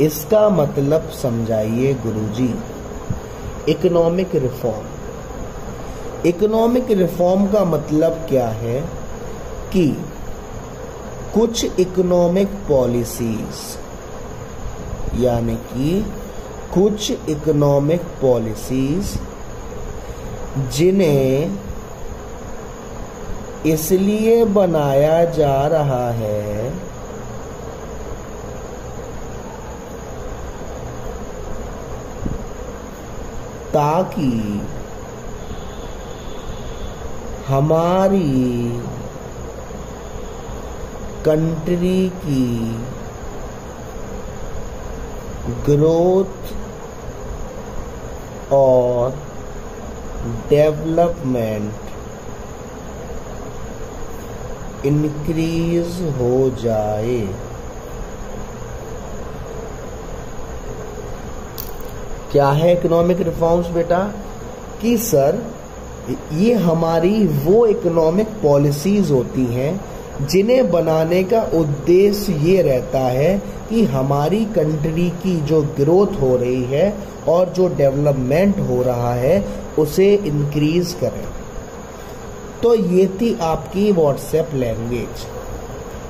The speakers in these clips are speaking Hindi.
इसका मतलब समझाइए गुरुजी इकोनॉमिक रिफॉर्म इकोनॉमिक रिफॉर्म का मतलब क्या है कि कुछ इकोनॉमिक पॉलिसीज़ यानी कि कुछ इकोनॉमिक पॉलिसीज़ जिन्हें इसलिए बनाया जा रहा है ताकि हमारी कंट्री की ग्रोथ और डेवलपमेंट इंक्रीज हो जाए। क्या है इकोनॉमिक रिफॉर्म्स बेटा? कि सर, ये हमारी वो इकोनॉमिक पॉलिसीज़ होती हैं जिन्हें बनाने का उद्देश्य ये रहता है कि हमारी कंट्री की जो ग्रोथ हो रही है और जो डेवलपमेंट हो रहा है, उसे इंक्रीज करें। तो ये थी आपकी व्हाट्सएप लैंग्वेज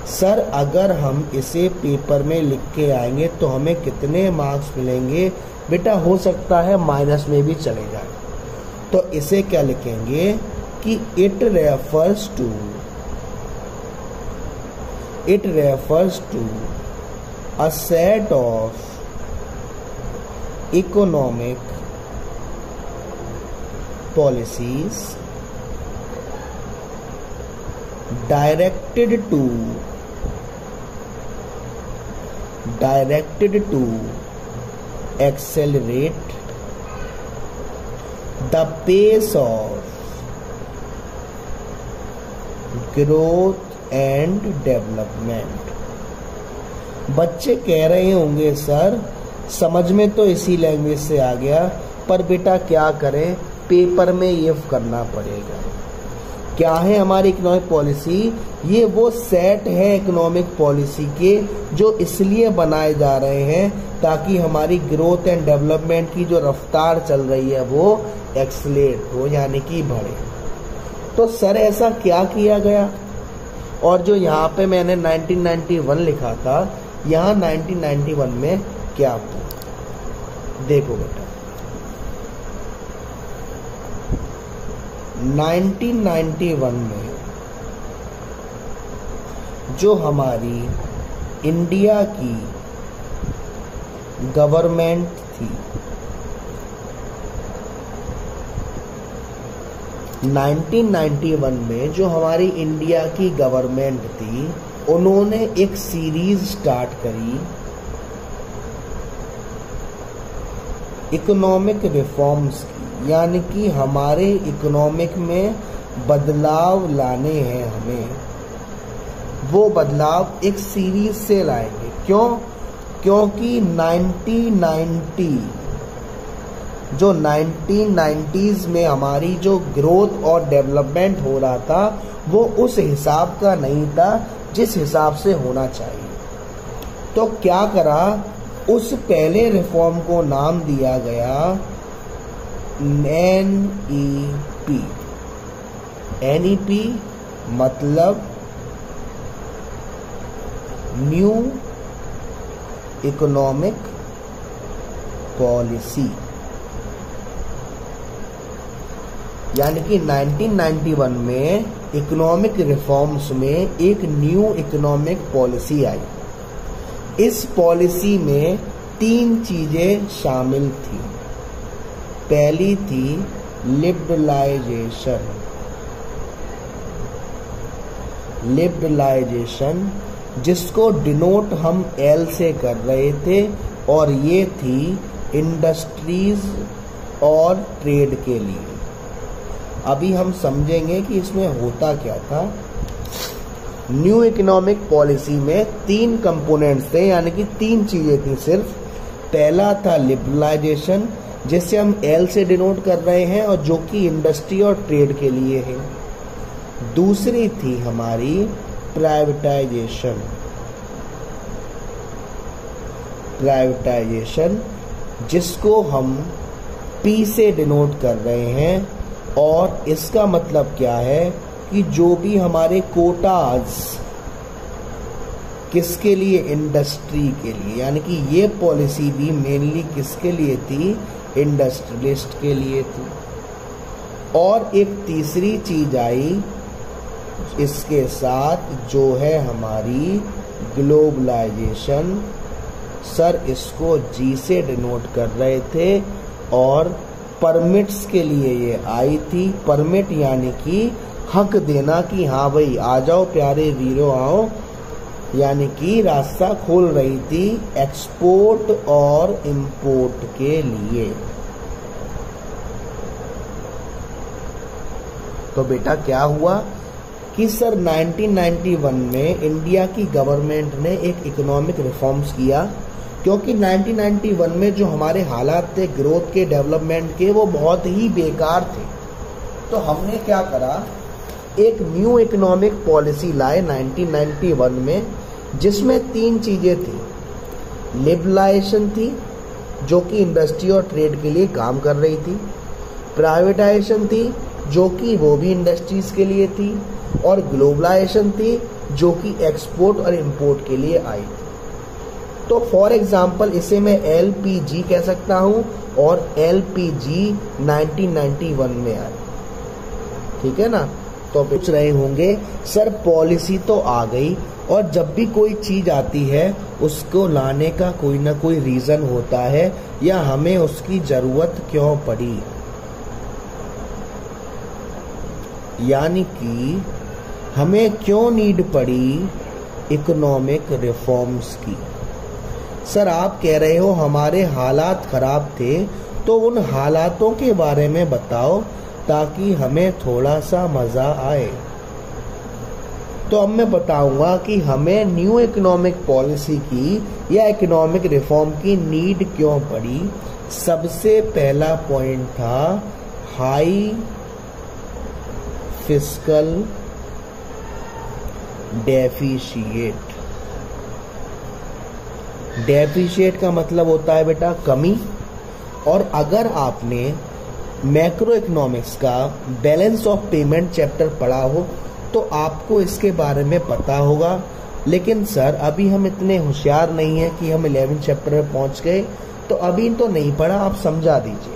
सर, अगर हम इसे पेपर में लिख के आएँगे तो हमें कितने मार्क्स मिलेंगे? बेटा, हो सकता है माइनस में भी चले जाए तो इसे क्या लिखेंगे कि it refers to it refers to a set of economic policies directed to directed to accelerate the pace of growth and development बच्चे कह रहे होंगे, सर, समझ में तो इसी लैंग्वेज से आ गया, पर बेटा क्या करें? पेपर में ये करना पड़ेगा. क्या है हमारी इकोनॉमिक पॉलिसी ये वो सेट है इकोनॉमिक पॉलिसी के जो इसलिए बनाए जा रहे हैं ताकि हमारी ग्रोथ एंड डेवलपमेंट की जो रफ्तार चल रही है वो एक्सलेट हो, यानी कि बढ़े। तो सर, ऐसा क्या किया गया? और जो यहाँ पे मैंने 1991 लिखा था, यहाँ 1991 में क्या देखो बेटा। 1991 में जो हमारी इंडिया की गवर्नमेंट थी 1991 में जो हमारी इंडिया की गवर्नमेंट थी, उन्होंने एक सीरीज़ स्टार्ट करी। इकोनॉमिक रिफॉर्म्स की। यानी कि हमारे इकोनॉमिक में बदलाव लाने हैं हमें। वो बदलाव एक सीरीज़ से लाएँगे। क्यों? क्योंकि 1990 जो 1990s में हमारी जो ग्रोथ और डेवलपमेंट हो रहा था, वो उस हिसाब का नहीं था जिस हिसाब से होना चाहिए। तो क्या करा? उस पहले रिफॉर्म को नाम दिया गया N E P N E P मतलब न्यू इकोनॉमिक पॉलिसी यानी कि 1991 में इकोनॉमिक रिफॉर्म्स में एक न्यू इकोनॉमिक पॉलिसी आई। इस पॉलिसी में तीन चीज़ें शामिल थी। पहली थी लिबरलाइजेशन। लिबरलाइजेशन, जिसको डिनोट हम एल से कर रहे थे, और ये थी इंडस्ट्रीज़ और ट्रेड के लिए। अभी हम समझेंगे कि इसमें होता क्या था। न्यू इकोनॉमिक पॉलिसी में तीन कंपोनेंट्स थे, यानी कि तीन चीज़ें थी सिर्फ़। पहला था लिबरलाइजेशन जिसे हम एल से डिनोट कर रहे हैं और जो कि इंडस्ट्री और ट्रेड के लिए है। दूसरी थी हमारी प्राइवेटाइजेशन प्राइवेटाइजेशन जिसको हम पी से डिनोट कर रहे हैं और इसका मतलब क्या है कि जो भी हमारे कोटाज किसके लिए? इंडस्ट्री के लिए। यानी कि ये पॉलिसी भी मेनली किसके लिए थी? इंडस्ट्रियलिस्ट के लिए थी। और एक तीसरी चीज़ आई, इसके साथ जो है हमारी ग्लोबलाइजेशन सर, इसको जी से डिनोट कर रहे थे और परमिट्स के लिए ये आई थी। परमिट यानी कि हक देना कि हाँ भाई, आ जाओ प्यारे वीरो, आओ। यानी कि रास्ता खोल रही थी एक्सपोर्ट और इंपोर्ट के लिए। तो बेटा, क्या हुआ कि सर 1991 में इंडिया की गवर्नमेंट ने एक इकोनॉमिक रिफॉर्म्स किया, क्योंकि 1991 में जो हमारे हालात थे ग्रोथ के डेवलपमेंट के, वो बहुत ही बेकार थे। तो हमने क्या करा? एक न्यू इकोनॉमिक पॉलिसी लाए 1991 में, जिसमें तीन चीज़ें थी। लिबलाइजेशन थी, जो कि इंडस्ट्री और ट्रेड के लिए काम कर रही थी। प्राइवेटाइजेशन थी, जो कि वो भी इंडस्ट्रीज़ के लिए थी। और ग्लोबलाइजेशन थी, जो कि एक्सपोर्ट और इंपोर्ट के लिए आई थी। तो फॉर एग्ज़ाम्पल इसे मैं एलपीजी कह सकता हूँ और एल पी 1991 में आई ठीक है ना? तो पूछ रहे होंगे, सर पॉलिसी तो आ गई और जब भी कोई चीज़ आती है, उसको लाने का कोई ना कोई रीजन होता है या हमें उसकी ज़रूरत क्यों पड़ी? यानी कि हमें क्यों नीड पड़ी इकोनॉमिक रिफॉर्म्स की? सर, आप कह रहे हो हमारे हालात खराब थे तो उन हालातों के बारे में बताओ ताकि हमें थोड़ा सा मज़ा आए। तो अब मैं बताऊँगा कि हमें न्यू इकोनॉमिक पॉलिसी की या इकोनॉमिक रिफॉर्म की नीड क्यों पड़ी। सबसे पहला पॉइंट था हाई फ़िज़िकल डेफिशिएट डेफिशिएट का मतलब होता है बेटा कमी। और अगर आपने मैक्रो इकोनॉमिक्स का बैलेंस ऑफ़ पेमेंट चैप्टर पढ़ा हो तो आपको इसके बारे में पता होगा। लेकिन सर, अभी हम इतने होशियार नहीं है कि हम इलेवन चैप्टर में पहुँच गए तो अभी तो नहीं पढ़ा, आप समझा दीजिए।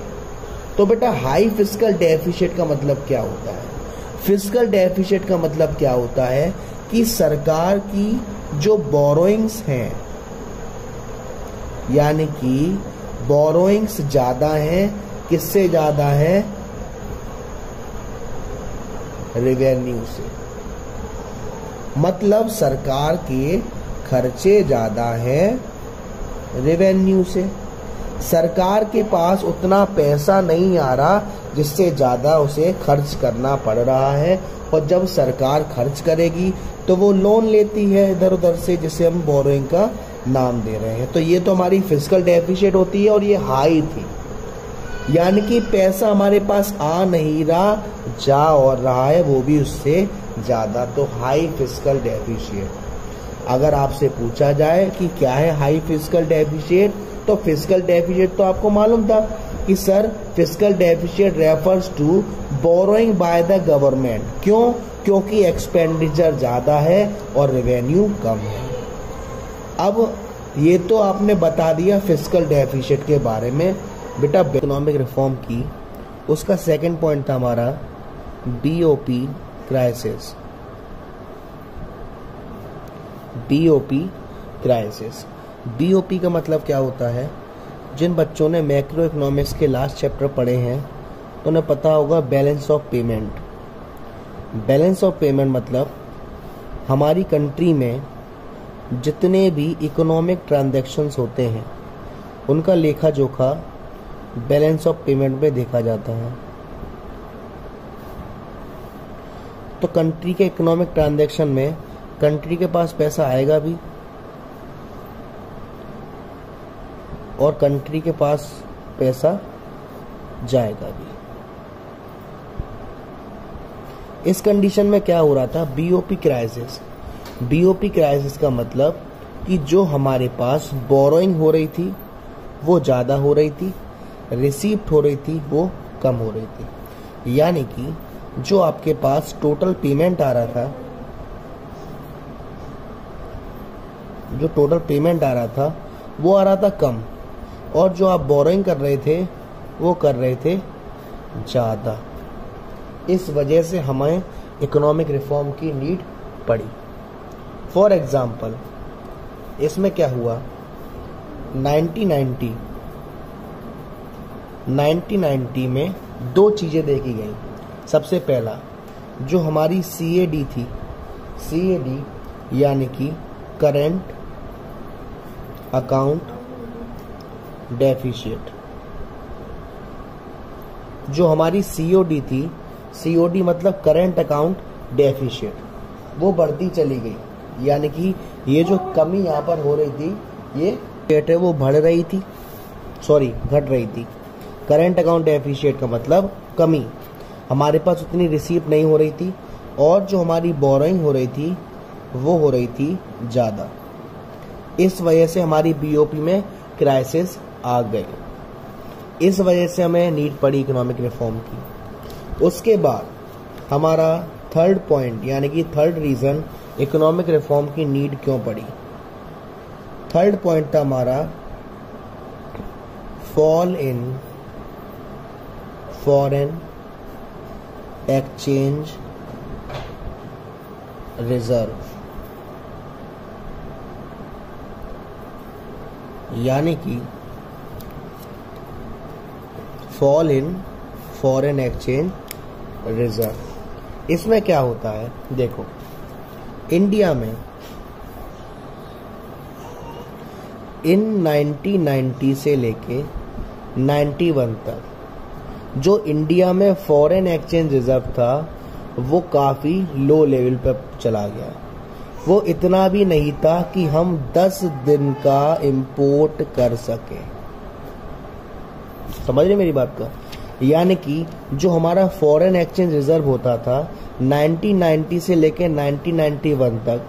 तो बेटा हाई फ़िज़िकल डेफिशिएट का मतलब क्या होता है? फ़िज़िकल डेफिशिएट का मतलब क्या होता है कि सरकार की जो बोरोइंग्स हैं, यानी कि बोरोइंग्स ज़्यादा हैं किससे ज़्यादा है? रेवेन्यू से। मतलब सरकार के खर्चे ज़्यादा हैं रेवेन्यू से। सरकार के पास उतना पैसा नहीं आ रहा जिससे ज़्यादा उसे खर्च करना पड़ रहा है। और जब सरकार खर्च करेगी तो वो लोन लेती है इधर उधर से, जिसे हम बोरोइंग का नाम दे रहे हैं। तो ये तो हमारी फ़िज़िकल डेफिशिएट होती है और ये हाई थी। यानी कि पैसा हमारे पास आ नहीं रहा, जा और रहा है, वो भी उससे ज़्यादा। तो हाई फ़िज़िकल डेफिशिएट अगर आपसे पूछा जाए कि क्या है हाई फ़िज़िकल डेफिशिएट तो फ़िज़िकल डेफिशिएट तो आपको मालूम था कि sir fiscal deficit refers to borrowing by the government क्यों? क्योंकि एक्सपेंडिचर ज़्यादा है और रेवेन्यू कम है। अब ये तो आपने बता दिया फ़िज़िकल डेफिशिएट के बारे में। बेटा इकोनॉमिक रिफॉर्म की, उसका सेकंड पॉइंट था हमारा BOP crisis BOP crisis BOP का मतलब क्या होता है? जिन बच्चों ने मैक्रो इकोनॉमिक्स के लास्ट चैप्टर पढ़े हैं, उन्हें पता होगा balance of payment balance of payment मतलब हमारी कंट्री में जितने भी इकोनॉमिक ट्रांजैक्शंस होते हैं, उनका लेखा जोखा बैलेंस ऑफ़ पेमेंट में देखा जाता है। तो कंट्री के इकोनॉमिक ट्रांजैक्शन में कंट्री के पास पैसा आएगा भी, और कंट्री के पास पैसा जाएगा भी। इस कंडीशन में क्या हो रहा था? बीओपी क्राइसिस बीओपी क्राइसिस का मतलब कि जो हमारे पास बोरोइंग हो रही थी, वो ज़्यादा हो रही थी रिसीप्ट हो रही थी, वो कम हो रही थी। यानी कि जो आपके पास टोटल पेमेंट आ रहा था, जो टोटल पेमेंट आ रहा था, वो आ रहा था कम। और जो आप बोरोइंग कर रहे थे, वो कर रहे थे ज़्यादा। इस वजह से हमें इकोनॉमिक रिफॉर्म की नीड पड़ी। फॉर एग्ज़ाम्पल इसमें क्या हुआ? 1990 1990 में दो चीज़ें देखी गई। सबसे पहला, जो हमारी सी थी सीएडी यानी कि करेंट अकाउंट डेफिशिएट जो हमारी सीओडी थी सीओडी मतलब करेंट अकाउंट डेफिशिएट वो बढ़ती चली गई। यानी कि ये जो कमी यहाँ पर हो रही थी, ये डेट है वो बढ़ रही थी सॉरी घट रही थी। करेंट अकाउंट डेफिशिएट का मतलब कमी। हमारे पास उतनी रिसीव नहीं हो रही थी और जो हमारी बोरोइंग हो रही थी, वो हो रही थी ज़्यादा। इस वजह से हमारी बीओपी में क्राइसिस आ गए। इस वजह से हमें नीड पड़ी इकोनॉमिक रिफॉर्म की। उसके बाद हमारा थर्ड पॉइंट यानी कि थर्ड रीज़न इकोनॉमिक रिफॉर्म की नीड क्यों पड़ी? थर्ड पॉइंट था हमारा fall in foreign exchange reserve यानी कि fall in foreign exchange reserve इसमें क्या होता है? देखो इंडिया में इन 1990 से लेके 91 तक जो इंडिया में फॉरेन एक्सचेंज रिज़र्व था, वो काफ़ी लो लेवल पर चला गया। वो इतना भी नहीं था कि हम 10 दिन का इंपोर्ट कर सके। समझ रहे मेरी बात का? यानी कि जो हमारा फॉरेन एक्सचेंज रिज़र्व होता था 1990 से लेकर 1991 तक,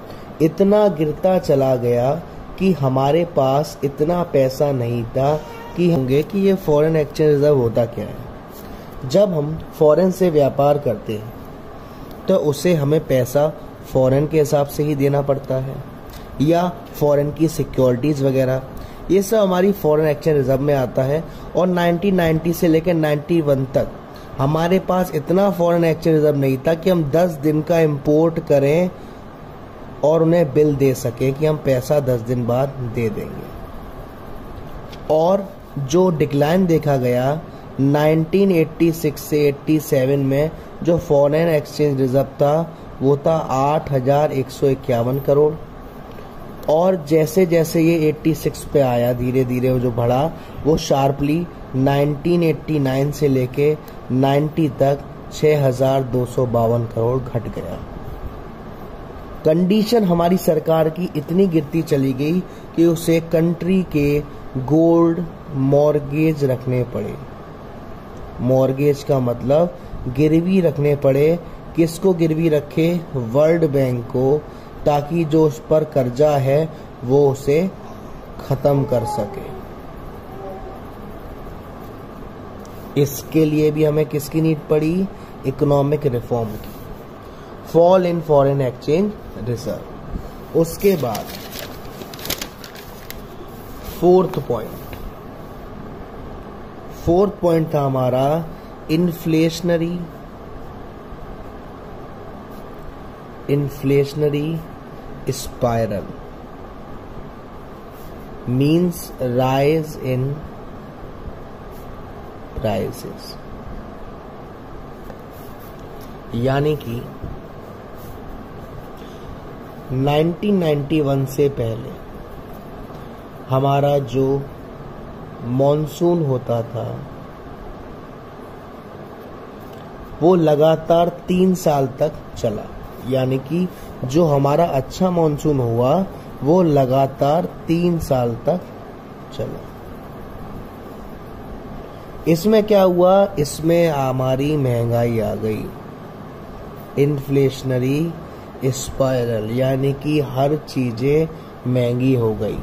इतना गिरता चला गया कि हमारे पास इतना पैसा नहीं था कि होंगे कि ये फॉरेन एक्सचेंज रिज़र्व होता क्या है। जब हम फॉरेन से व्यापार करते हैं तो उसे हमें पैसा फॉरेन के हिसाब से ही देना पड़ता है, या फॉरेन की सिक्योरिटीज़ वगैरह। ये सब हमारी फॉरेन एक्सचेंज रिज़र्व में आता है, और 1990 से लेकर 91 तक हमारे पास इतना फॉरेन एक्सचेंज रिज़र्व नहीं था कि हम 10 दिन का इंपोर्ट करें और उन्हें बिल दे सकें कि हम पैसा 10 दिन बाद दे देंगे। और जो डिक्लाइन देखा गया 1986 से 87 में जो फॉरेन एक्सचेंज रिज़र्व था, वो था आठ हज़ार एक सौ इक्यावन करोड़। और जैसे जैसे ये 86 पे आया, धीरे धीरे वो जो बढ़ा, वो शार्पली 1989 से लेके 90 तक छः हज़ार दो सौ बावन करोड़ घट गया। कंडीशन हमारी सरकार की इतनी गिरती चली गई कि उसे कंट्री के गोल्ड मॉर्गेज रखने पड़े। मॉर्गेज का मतलब गिरवी रखने पड़े। किसको गिरवी रखे? वर्ल्ड बैंक को, ताकि जो उस पर कर्जा है, वो उसे खत्म कर सके। इसके लिए भी हमें किसकी नीड पड़ी? इकोनॉमिक रिफॉर्म की। Fall in foreign exchange reserve. उसके बाद, फोर्थ पॉइंट। फोर्थ पॉइंट था हमारा inflationary inflationary spiral means rise in prices यानी कि 1991 से पहले हमारा जो मॉनसून होता था। वो लगातार तीन साल तक चला। यानी कि जो हमारा अच्छा मॉनसून हुआ, वो लगातार तीन साल तक चला। इसमें क्या हुआ? इसमें हमारी महँगाई आ गई। इन्फ्लेशनरी स्पायरल यानी कि हर चीज़ें महँगी हो गई।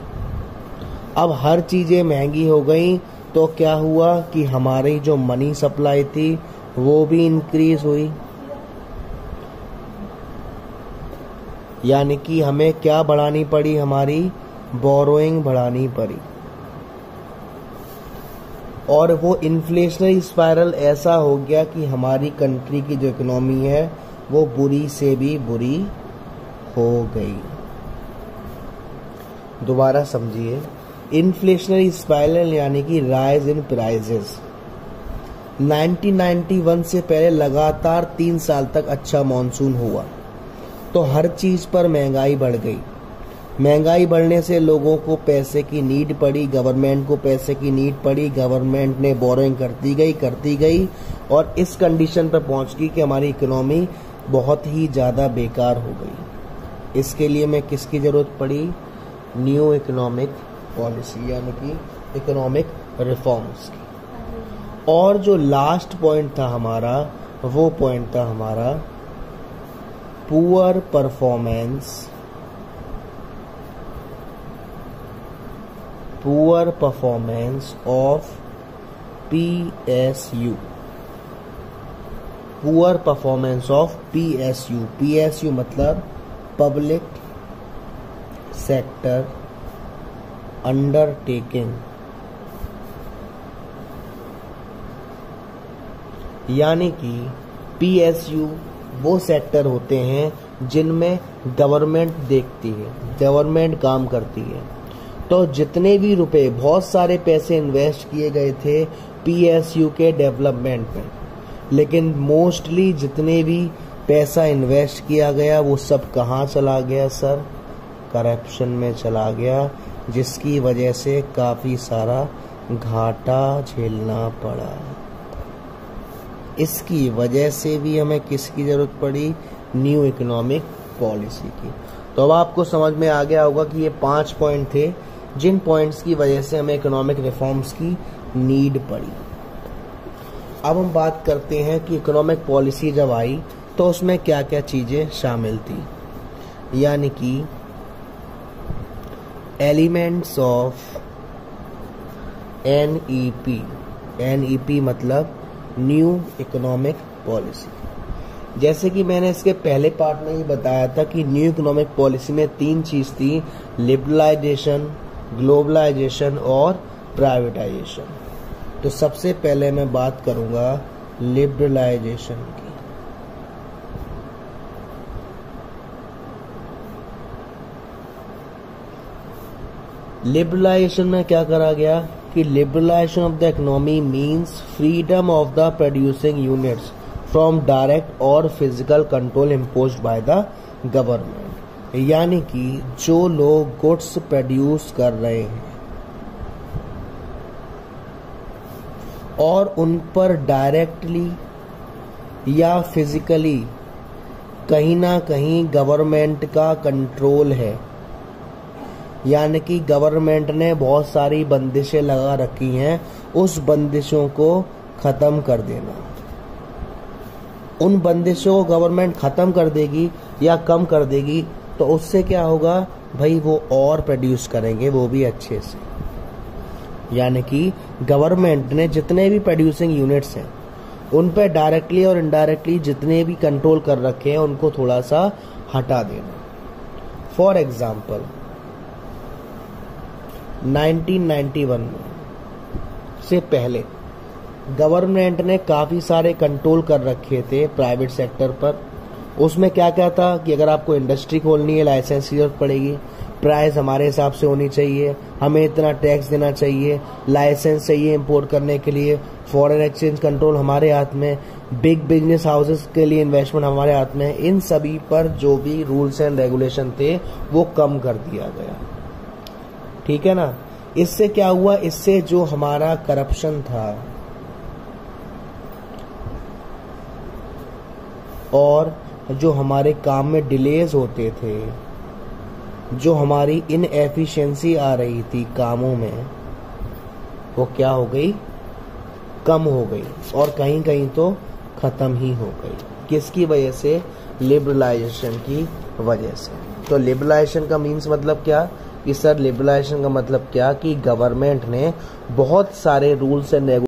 अब हर चीज़ें महँगी हो गई तो क्या हुआ कि हमारी जो मनी सप्लाई थी, वो भी इंक्रीज हुई? यानी कि हमें क्या बढ़ानी पड़ी हमारी? बोरोइंग बढ़ानी पड़ी। और वो इन्फ्लेशनरी स्पायरल ऐसा हो गया कि हमारी कंट्री की जो इकोनॉमी है, वो बुरी से भी बुरी हो गई। दोबारा समझिए। इन्फ्लेशनरी स्पायरल यानी कि राइज इन प्राइजेस 1991 से पहले लगातार तीन साल तक अच्छा मानसून हुआ। तो हर चीज़ पर महँगाई बढ़ गई। महँगाई बढ़ने से लोगों को पैसे की नीड पड़ी गवर्नमेंट को पैसे की नीड पड़ी गवर्नमेंट ने बोरोइंग करती गई करती गई, और इस कंडीशन पर पहुँच गई कि हमारी इकोनॉमी बहुत ही ज़्यादा बेकार हो गई। इसके लिए मैं किसकी ज़रूरत पड़ी? न्यू इकोनॉमिक पॉलिसी यानी कि इकोनॉमिक रिफॉर्म्स की। और जो लास्ट पॉइंट था हमारा, वो पॉइंट था हमारा poor performance poor performance of P S U poor performance of P S U P S U मतलब पब्लिक सेक्टर अंडरटेकिंग यानी कि पीएसयू वो सेक्टर होते हैं जिनमें गवर्नमेंट देखती है गवर्नमेंट काम करती है। तो जितने भी रुपए, बहुत सारे पैसे इन्वेस्ट किए गए थे पीएसयू के डेवलपमेंट में। लेकिन मोस्टली जितने भी पैसा इन्वेस्ट किया गया, वो सब कहाँ चला गया सर करप्शन में चला गया। जिसकी वजह से काफ़ी सारा घाटा झेलना पड़ा। इसकी वजह से भी हमें किसकी ज़रूरत पड़ी? न्यू इकोनॉमिक पॉलिसी की। तो अब आपको समझ में आ गया होगा कि ये पाँच पॉइंट थे, जिन पॉइंट्स की वजह से हमें इकोनॉमिक रिफॉर्म्स की नीड पड़ी। अब हम बात करते हैं कि इकोनॉमिक पॉलिसी जब आई तो उसमें क्या क्या चीज़ें शामिल थी। यानी कि elements of N E P N E P मतलब न्यू इकोनॉमिक पॉलिसी। जैसे कि मैंने इसके पहले पार्ट में ही बताया था कि न्यू इकोनॉमिक पॉलिसी में तीन चीज़ थी, लिबरलाइजेशन, ग्लोबलाइजेशन और प्राइवेटाइजेशन। तो सबसे पहले मैं बात करूँगा लिबरलाइजेशन की। लिबरलाइजेशन में क्या करा गया? कि liberalisation of the economy means freedom of the producing units from direct और physical control impose by the government यानी कि जो लोग गुड्स प्रोड्यूस कर रहे हैं और उन पर डायरेक्टली या फिजिकली कहीं ना कहीं गवर्नमेंट का कंट्रोल है। यानी कि गवर्नमेंट ने बहुत सारी बंदिशें लगा रखी हैं, उस बंदिशों को ख़त्म कर देना। उन बंदिशों को गवर्नमेंट ख़त्म कर देगी या कम कर देगी तो उससे क्या होगा? भाई वो और प्रोड्यूस करेंगे, वो भी अच्छे से। यानी कि गवर्नमेंट ने जितने भी प्रोड्यूसिंग यूनिट्स हैं, उन पर डायरेक्टली और इनडायरेक्टली जितने भी कंट्रोल कर रखे हैं, उनको थोड़ा सा हटा देना। फॉर एग्ज़ाम्पल 1991 में से पहले गवर्नमेंट ने काफ़ी सारे कंट्रोल कर रखे थे प्राइवेट सेक्टर पर। उसमें क्या क्या था कि अगर आपको इंडस्ट्री खोलनी है लाइसेंस की ज़रूरत पड़ेगी प्राइस हमारे हिसाब से होनी चाहिए, हमें इतना टैक्स देना चाहिए लाइसेंस चाहिए इंपोर्ट करने के लिए फॉरेन एक्सचेंज कंट्रोल हमारे हाथ में बिग बिज़नेस हाउसेस के लिए इन्वेस्टमेंट हमारे हाथ में, इन सभी पर जो भी रूल्स एंड रेगुलेशन थे, वो कम कर दिया गया। ठीक है ना? इससे क्या हुआ? इससे जो हमारा करप्शन था। और जो हमारे काम में डिलेज होते थे, जो हमारी इन एफिशिएंसी आ रही थी कामों में, वो क्या हो गई? कम हो गई। और कहीं कहीं तो खत्म ही हो गई। किसकी वजह से? लिबरलाइजेशन की वजह से। तो लिबरलाइजेशन का मीन्स मतलब क्या? कि सर लिबरलाइजेशन का मतलब क्या कि गवर्नमेंट ने बहुत सारे रूल्स एंड